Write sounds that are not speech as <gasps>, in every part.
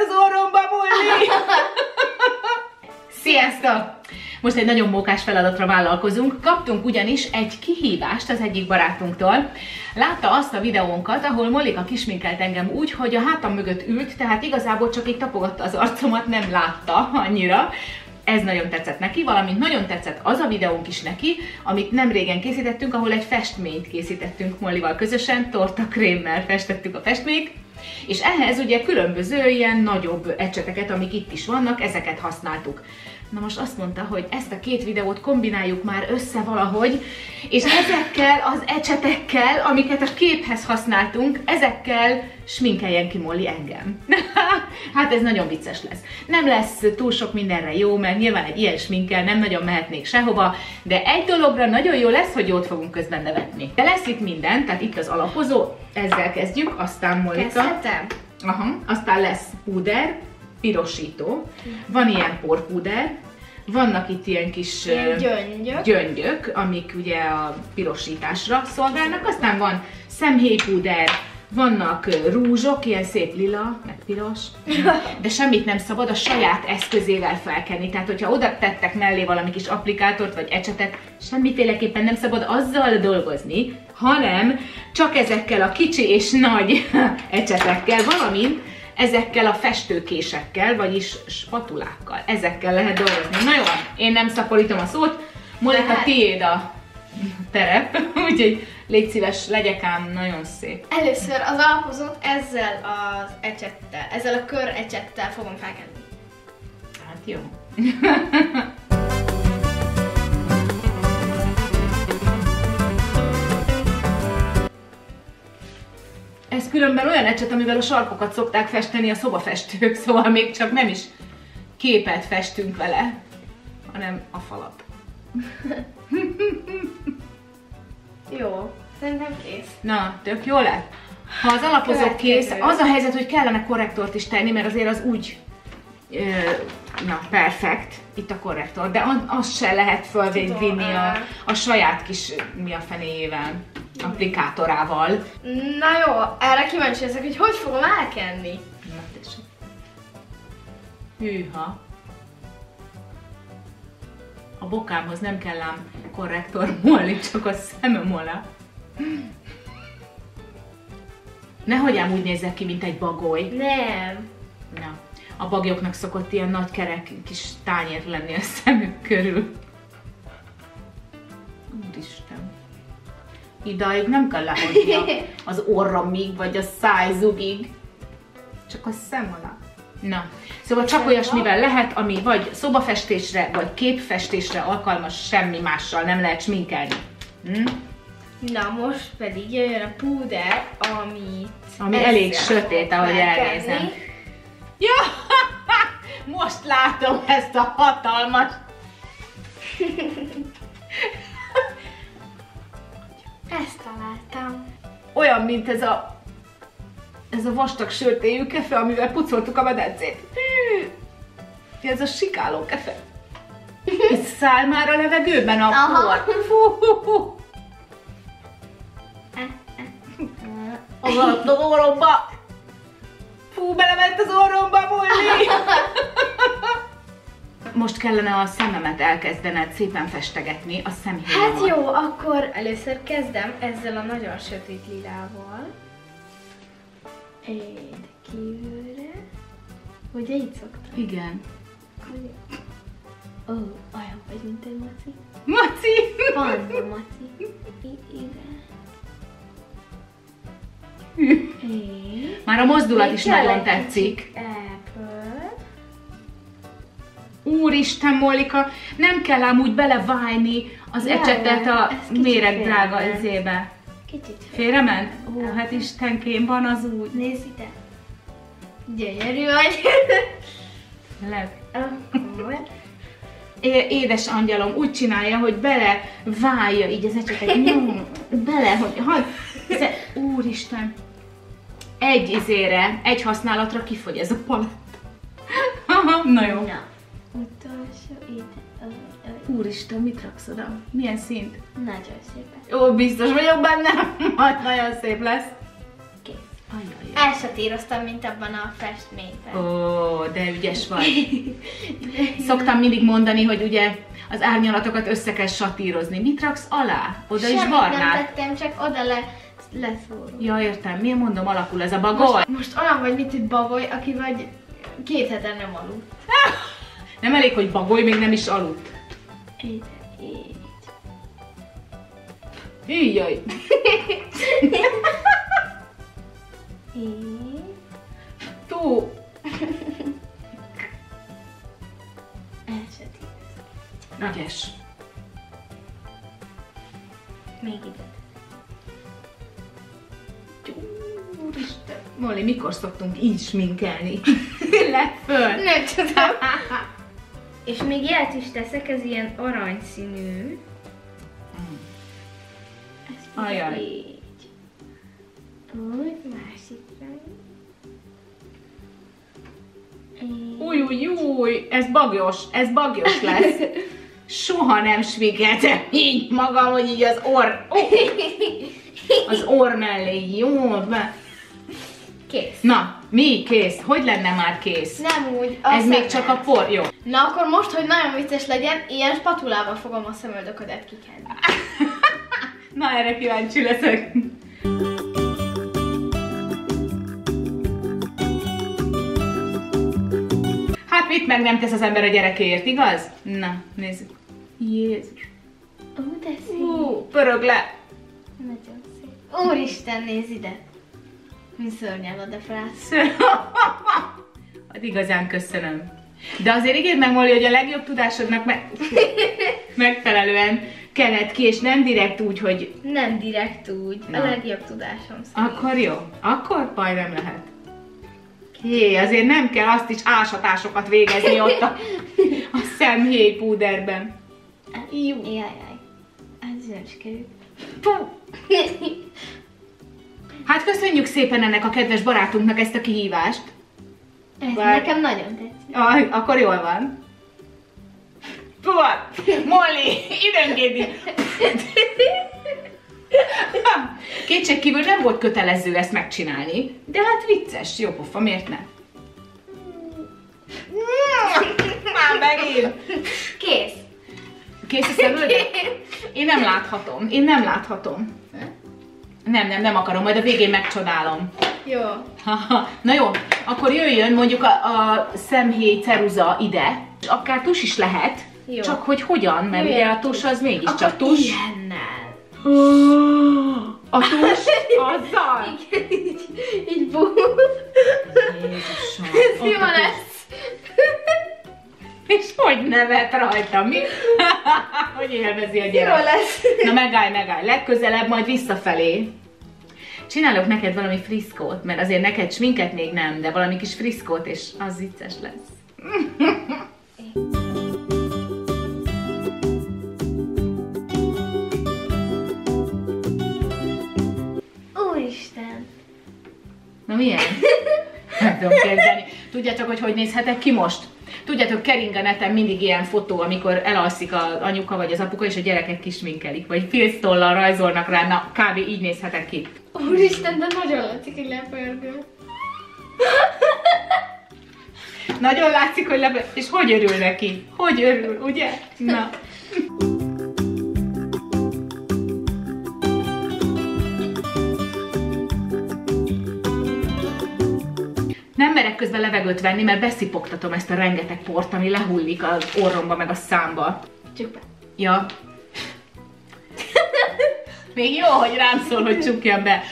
belement az orromba, Molly! <laughs> Sziasztok! Most egy nagyon mókás feladatra vállalkozunk. Kaptunk ugyanis egy kihívást az egyik barátunktól. Látta azt a videónkat, ahol Molika kisminkelt engem úgy, hogy a hátam mögött ült, tehát igazából csak így tapogatta az arcomat, nem látta annyira. Ez nagyon tetszett neki, valamint nagyon tetszett az a videónk is neki, amit nem régen készítettünk, ahol egy festményt készítettünk Mollival közösen, torta krémmel festettük a festményt, és ehhez ugye különböző ilyen nagyobb ecseteket, amik itt is vannak, ezeket használtuk. Na most azt mondta, hogy ezt a két videót kombináljuk már össze valahogy, és ezekkel az ecsetekkel, amiket a képhez használtunk, ezekkel sminkeljen ki Molly engem. <laughs> hát ez nagyon vicces lesz. Nem lesz túl sok mindenre jó, mert nyilván egy ilyen sminkel nem nagyon mehetnék sehova, de egy dologra nagyon jó lesz, hogy jót fogunk közben nevetni. De lesz itt minden, tehát itt az alapozó, ezzel kezdjük, aztán Molika. Kezdhetem? Aha, aztán lesz púder, pirosító, van ilyen porpúder, vannak itt ilyen kis Ilyen gyöngyök. gyöngyök, amik ugye a pirosításra szolgálnak, aztán van szemhéjpúder, vannak rúzsok, ilyen szép lila, meg piros, <laughs> de semmit nem szabad a saját eszközével felkenni. Tehát, hogyha oda tettek mellé valami kis applikátort vagy ecsetet, semmiféleképpen nem szabad azzal dolgozni, hanem csak ezekkel a kicsi és nagy <laughs> ecsetekkel, valamint ezekkel a festőkésekkel, vagyis spatulákkal. Ezekkel lehet dolgozni. Na jó, én nem szaporítom a szót, Molika, Lehet. tiéd a terep, <laughs> úgyhogy légy szíves, legyek ám nagyon szép. Először az alapozót ezzel az ecsettel, ezzel a kör ecsettel fogom felkenni. Hát jó. <laughs> Ez különben olyan ecset, amivel a sarkokat szokták festeni a szobafestők, <laughs> szóval még csak nem is képet festünk vele, hanem a falat. <laughs> Jó, szerintem kész. Na, tök jó lett. Ha az alapozó kész, az a helyzet, hogy kellene korrektort is tenni, mert azért az úgy, na, perfekt, itt a korrektor, de az, az se lehet fölvinni a, a saját kis, mi a fenéjével, applikátorával. Na jó, erre kíváncsi leszek, hogy hogy fogom elkenni. Na, tessék. Hűha. A bokámhoz nem kell ám korrektor molni, csak a szemem alá. Nehogy ám úgy nézzek ki, mint egy bagoly. Nem. Na, a bagyoknak szokott ilyen nagy kerek kis tányér lenni a szemük körül. Úristen. Idáig nem kell lehozni a- az orromig, vagy a szájzugig. Csak a szem alá. Na, szóval csak olyasmivel lehet, ami vagy szobafestésre, vagy képfestésre alkalmas, semmi mással nem lehet sminkelni. Hm? Na most pedig jöjjön a púder, amit... Ami elég sötét, ahogy elnézem. Ja, <laughs> most látom ezt a hatalmas. <laughs> Ezt találtam. Olyan, mint ez a ez a vastag sörtéjű kefe, amivel pucoltuk a medencét. Ez a sikáló kefe. <laughs> Száll már a levegőben a por. Fú, hú, hú. Az alatt az orromba. Fú, belement az orromba, Molly. Most kellene a szememet elkezdened szépen festegetni, a szemhéjamat. Hát jó, akkor először kezdem ezzel a nagyon sötét lilával. Egy kívülre. Ugye így szoktam? Igen. Ó, olyan vagy, mint egy maci. Maci! Panda maci. I- ide. <laughs> Már a mozdulat is nagyon tetszik. Úristen, Molika, nem kell ám úgy belevájni az Jaj, ecsetet a méreg drága izébe. Kicsit. Félrement? Ó, hát istenkém, van az úgy. Nézd ide. Gyönyörű vagy. É- édes angyalom úgy csinálja, hogy bele válja így az ecsetet. Nyom, bele, hogy ha, Sze- Úristen. Egy izére, egy használatra kifogy ez a palett. <laughs> Na jó. Na. Utolsó Úristen, mit raksz oda? Milyen szint? Nagyon szépen. Ó, biztos vagyok benne, <laughs> majd nagyon szép lesz. Kész. Ajaj. Elsatíroztam, mint abban a festményben. Ó, de ügyes vagy. <laughs> Szoktam mindig mondani, hogy ugye az árnyalatokat össze kell satírozni. Mit raksz alá? Oda is Semmit nem barnát? tettem, csak oda le, leszórom. Ja, értem. Miért mondom, alakul ez a bagoly? Most, most olyan vagy, mint egy bagoly, aki vagy két hete nem aludt. <laughs> Nem elég, hogy bagoly, még nem is aludt. Így, így. Íjjaj. Így. Tú. Elsatíroztam. Ügyes. Még ide. Molly, mikor szoktunk így sminkelni? <laughs> Le föl. Nem tudom. <laughs> És még ilyet is teszek, ez ilyen aranyszínű. Ez Ajaj. Így. Úgy, másikra. Így. Új, új, új, ez bagyos, ez bagyos lesz. <laughs> Soha nem sminkeltem így magam, hogy így az orr, ó, az orr mellé, jó, be. Kész. Na, mi kész? Hogy lenne már kész? Nem úgy, a Ez még csak a por, jó. Na akkor most, hogy nagyon vicces legyen, ilyen spatulával fogom a szemöldöködet kikenni. <laughs> Na, erre kíváncsi leszek. Hát mit meg nem tesz az ember a gyerekéért, igaz? Na, nézzük. Jézus. Ó, de szép. Hú, pörög le. Nagyon szép. Úristen, nézz ide. Mi szörnyel oda frász. Hát igazán köszönöm. De azért ígérd meg, Molly, hogy a legjobb tudásodnak me- <laughs> megfelelően kellett ki, és nem direkt úgy, hogy Nem direkt úgy. Na. A legjobb tudásom szerint. akkor jó, akkor baj nem lehet. Hé, azért nem kell azt is ásatásokat végezni ott a, <laughs> a szemhéj púderben. Jó. Jaj, jaj. Ez nem sikerült. <laughs> Hát köszönjük szépen ennek a kedves barátunknak ezt a kihívást. Ez Bár- nekem nagyon tetszik. Ah, akkor jól van. Fú, Molly, így. Kétségkívül nem volt kötelező ezt megcsinálni, de hát vicces, jó pofa, miért ne? Már megint. Kész. Kész a szemöldök? <laughs> Én nem láthatom, én nem láthatom. Nem, nem, nem akarom, majd a végén megcsodálom. Jó. <laughs> Na jó, akkor jöjjön mondjuk a, a szemhéj ceruza ide, és akár tus is lehet, Jó. csak hogy hogyan, mert Jöjjön ugye a tus az mégiscsak Akkor tus. ilyennel. <gasps> A tus <laughs> azzal? így, így bú. Jézusom. Ez jó tus. lesz. És hogy nevet rajta, mi? <laughs> hogy élvezi a Jó gyerek. lesz. Na megállj, megállj, legközelebb majd visszafelé. Csinálok neked valami friszkót, mert azért neked sminket még nem, de valami kis friszkót, és az vicces lesz. Úristen. Na milyen? Nem tudom képzelni. Tudjátok, hogy hogy nézhetek ki most? Tudjátok, kering a neten mindig ilyen fotó, amikor elalszik az anyuka vagy az apuka, és a gyerekek kisminkelik, vagy filctollal rajzolnak rá, na kb. így nézhetek ki. Úristen, de nagyon látszik, hogy lepörgő. <laughs> Nagyon látszik, hogy lebe... És hogy örül neki? Hogy örül, ugye? Na. Nem merek közben levegőt venni, mert beszipogtatom ezt a rengeteg port, ami lehullik az orromba meg a számba. Csak be. Ja. Még jó, hogy rám szól, hogy csukjam be.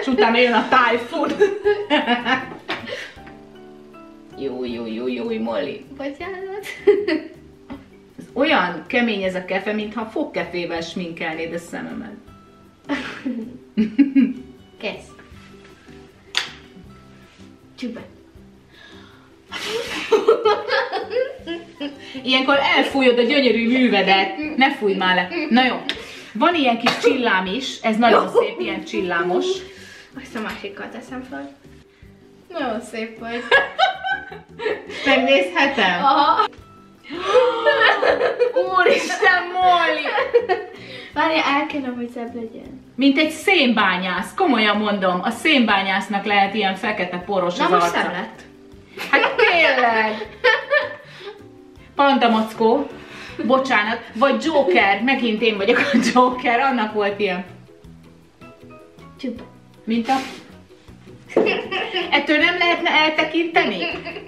És utána jön a tájfun. Jó, jó, jó, jó, Molly. Bocsánat. Ez olyan kemény ez a kefe, mintha fogkefével sminkelnéd a szememet. Kész. Csak be. Ilyenkor elfújod a gyönyörű művedet. Ne fújj már le. Na jó. Van ilyen kis csillám is, ez nagyon <laughs> szép, ilyen csillámos. Azt a másikkal teszem fel. Nagyon szép vagy. <laughs> Megnézhetem? Aha. <gasps> Úristen, Molly! Várja, el kéne, hogy szebb legyen. Mint egy szénbányász, komolyan mondom, a szénbányásznak lehet ilyen fekete poros Na az most arca. lett. Hát tényleg! <laughs> Pandamackó, bocsánat, vagy Joker, megint én vagyok a Joker, annak volt ilyen. Csupa. Mint a... Ettől nem lehetne eltekinteni?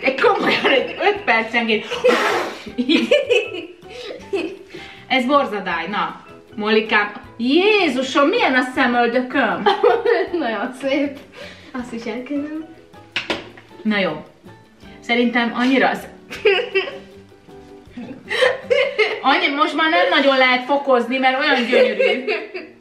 Egy komolyan, egy 5 percenként. Ez borzadály, na. Molikám, Jézusom, milyen a szemöldököm? <laughs> Nagyon szép. Azt is elkezdem. Na jó. Szerintem annyira az... Annyi, most már nem nagyon lehet fokozni, mert olyan gyönyörű.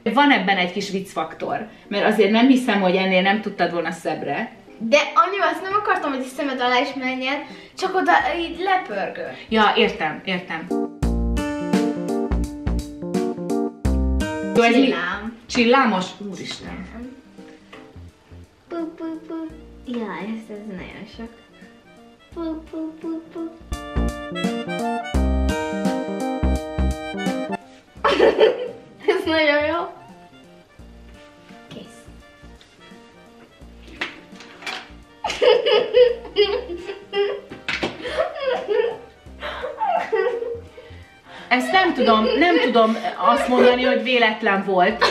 Van ebben egy kis viccfaktor, mert azért nem hiszem, hogy ennél nem tudtad volna szebbre. De anyu, azt nem akartam, hogy a szemed alá is menjen, csak oda így lepörgött. Ja, értem, értem. Csillám. Csillámos? Úristen. Pu, pu, pu. Ja, ez, ez nagyon sok. Pu, pu, pu, pu. Ez nagyon jó. Kész. Ezt nem tudom, nem tudom azt mondani, hogy véletlen volt.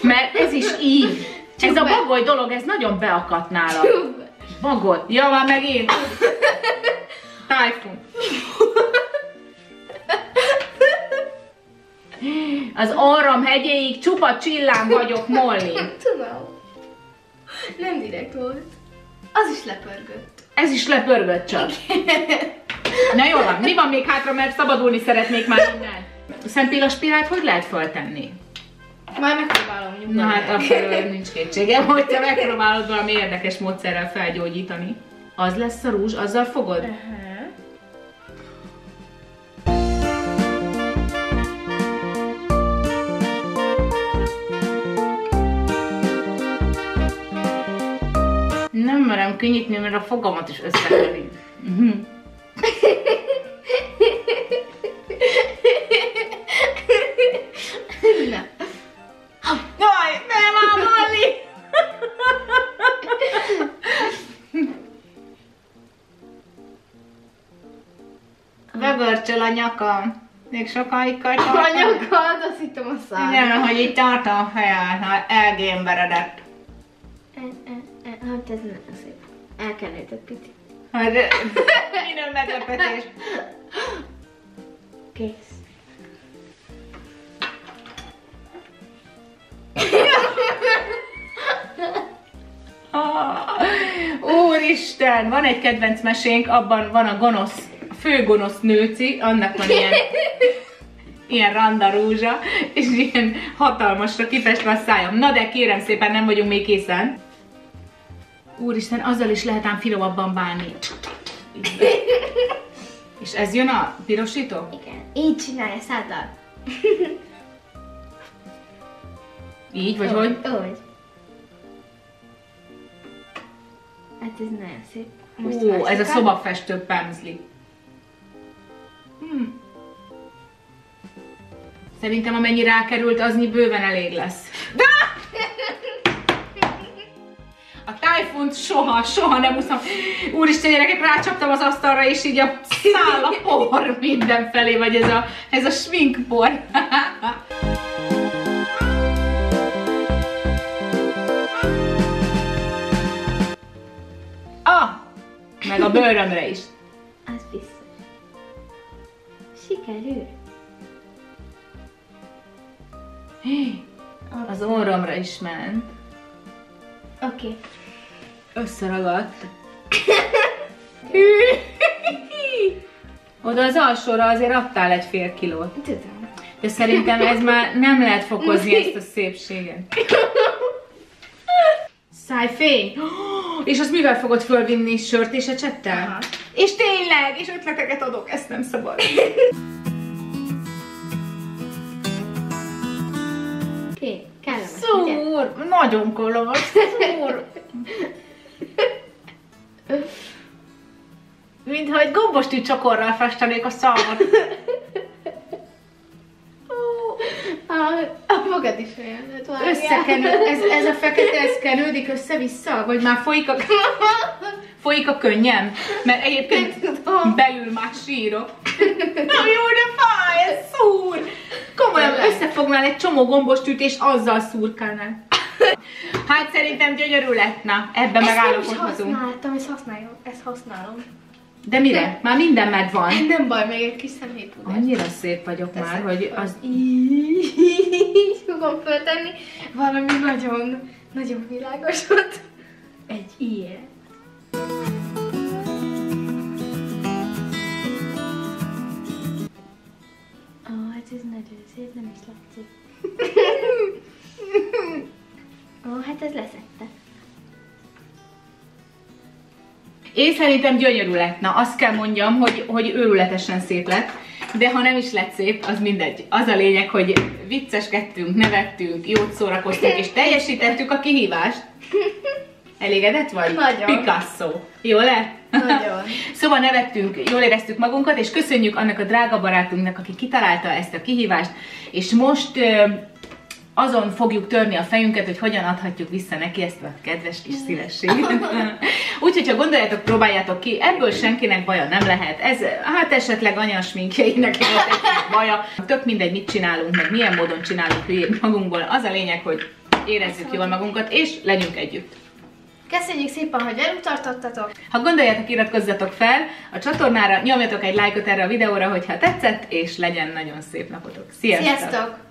Mert ez is így. Ez a bagoly dolog, ez nagyon beakadt nála. Bagoly. Ja, már megint. Tájfun. Az Aram hegyéig csupa csillám vagyok, Molly. <laughs> Tudom. Nem direkt volt. Az is lepörgött. Ez is lepörgött csak. Na jó van, mi van még hátra, mert szabadulni szeretnék már innen. A szempélaspirát hogy lehet föltenni? Majd megpróbálom nyugodni. Na hát afelől nincs kétségem, hogy te megpróbálod valami érdekes módszerrel felgyógyítani. Az lesz a rúzs, azzal fogod? Aha. Nem merem kinyitni, mert a fogamat is összeköri. Mhm. Jaj, nem már Molly! Begörcsöl a nyakam. Még sokáig kell tartani. Anyagad, azt hittem a szám. Igen, hogy itt tartom a fejem, ha elgémberedett. E, e, Hát ez nagyon szép. Elkenült egy picit. Hát, <laughs> Minden meglepetés. Kész. Ah, Úristen, van egy kedvenc mesénk, abban van a gonosz, a fő gonosz nőci, annak van ilyen, ilyen randa rúzsa, és ilyen hatalmasra kifestve a szájam. Na de kérem szépen, nem vagyunk még készen. Úristen, azzal is lehet ám finomabban bánni. És ez jön a pirosító? Igen. Így csinálja száddal. Így, vagy hogy? Úgy. Hát ez nagyon szép. Ó, ez a szobafestő pemzli. Hmm. Szerintem amennyi rákerült, az bőven elég lesz. De! Tájfunt soha, soha nem úszom. Úristen, gyerekek, rácsaptam az asztalra, és így a száll a por <laughs> mindenfelé, vagy ez a, ez a sminkpor. <laughs> ah! Meg a bőrömre is. Az biztos. Sikerül. Hé, Az orromra is ment. Oké. Okay. Összeragadt. <laughs> Oda az alsóra azért adtál egy fél kilót. Tudom. De szerintem ez már nem lehet fokozni ezt a <laughs> szépséget. Szájfény! <gasps> És azt mivel fogod fölvinni? Sört és ecsettel? Aha. És tényleg! És ötleteket adok, ezt nem szabad. <laughs> Szúr! Nagyon kolomos! Szúr! Mintha egy gombostű csokorral festenék a szalmat. A, fogad is olyan. Összekenő, ez, ez a fekete, ez kenődik össze-vissza, vagy már folyik a, folyik a könnyem? Mert egyébként belül már sírok. Nem jó, de fáj, ez szúr. Komolyan összefognál egy csomó gombostűt, és azzal szurkálnál. <laughs> Hát szerintem gyönyörű lett, na, ebben Ezt nem megállapodhatunk. használtam, ezt használom. Ezt használom. De mire? Már minden megvan. <laughs> Nem baj, még egy kis személypudar. Annyira szép vagyok már, Teszek hogy fel. az Így fogom föltenni valami nagyon, nagyon világosat. Egy ilyen. Ó, hát ez nagyon szép, nem is látszik. Hát ez leszette. Én szerintem gyönyörű lett. Na, azt kell mondjam, hogy, hogy őrületesen szép lett. De ha nem is lett szép, az mindegy. Az a lényeg, hogy vicceskedtünk, nevettünk, jót szórakoztunk, és teljesítettük a kihívást. Elégedett vagy? Nagyon. Picasso. Jó le? Nagyon. <laughs> Szóval nevettünk, jól éreztük magunkat, és köszönjük annak a drága barátunknak, aki kitalálta ezt a kihívást, és most azon fogjuk törni a fejünket, hogy hogyan adhatjuk vissza neki ezt a kedves kis szívességet. <laughs> Úgyhogy, ha gondoljátok, próbáljátok ki, ebből senkinek baja nem lehet. Ez hát esetleg anyasminkjeinek lehet egy baja. Tök mindegy, mit csinálunk, meg milyen módon csinálunk hülyét magunkból. Az a lényeg, hogy érezzük jól magunkat, és legyünk együtt. Köszönjük szépen, hogy velünk tartottatok. Ha gondoljátok, iratkozzatok fel a csatornára, nyomjatok egy lájkot erre a videóra, hogyha tetszett, és legyen nagyon szép napotok. Sziasztok! Sziasztok!